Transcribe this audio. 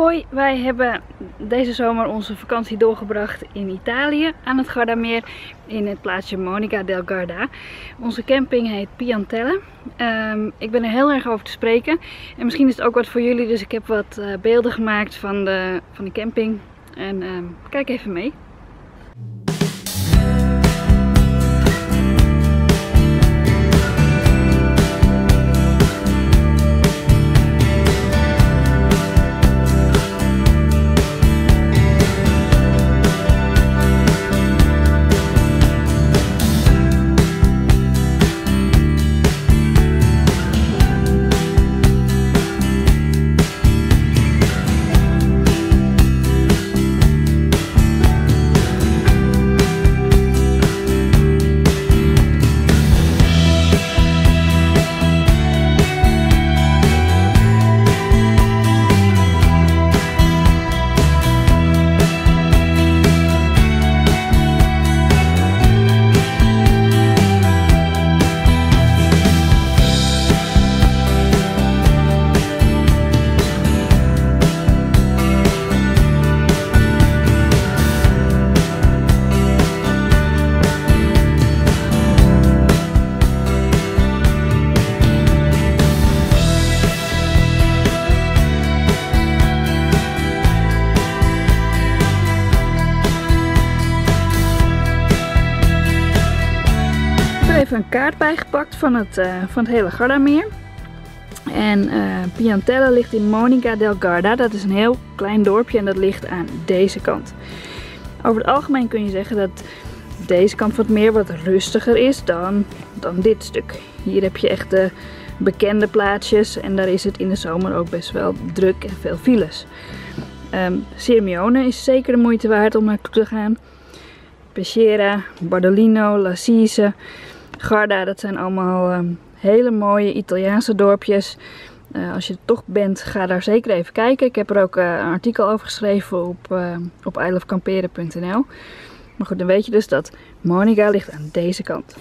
Hoi, wij hebben deze zomer onze vakantie doorgebracht in Italië aan het Gardameer in het plaatsje Monica del Garda. Onze camping heet Piantelle. Um, ik ben er heel erg over te spreken en misschien is het ook wat voor jullie, dus ik heb wat uh, beelden gemaakt van de, van de camping en um, kijk even mee. Even een kaart bijgepakt van het, uh, van het hele Gardameer. En uh, Piantella ligt in Monica del Garda. Dat is een heel klein dorpje en dat ligt aan deze kant. Over het algemeen kun je zeggen dat deze kant van het meer wat rustiger is dan, dan dit stuk. Hier heb je echt de bekende plaatsjes en daar is het in de zomer ook best wel druk en veel files. Um, Sirmione is zeker de moeite waard om naartoe te gaan. Peschiera, Bardolino, La Cise. Garda, dat zijn allemaal um, hele mooie Italiaanse dorpjes. Uh, als je er toch bent, ga daar zeker even kijken. Ik heb er ook uh, een artikel over geschreven op, uh, op. Maar goed, dan weet je dus dat Monica ligt aan deze kant.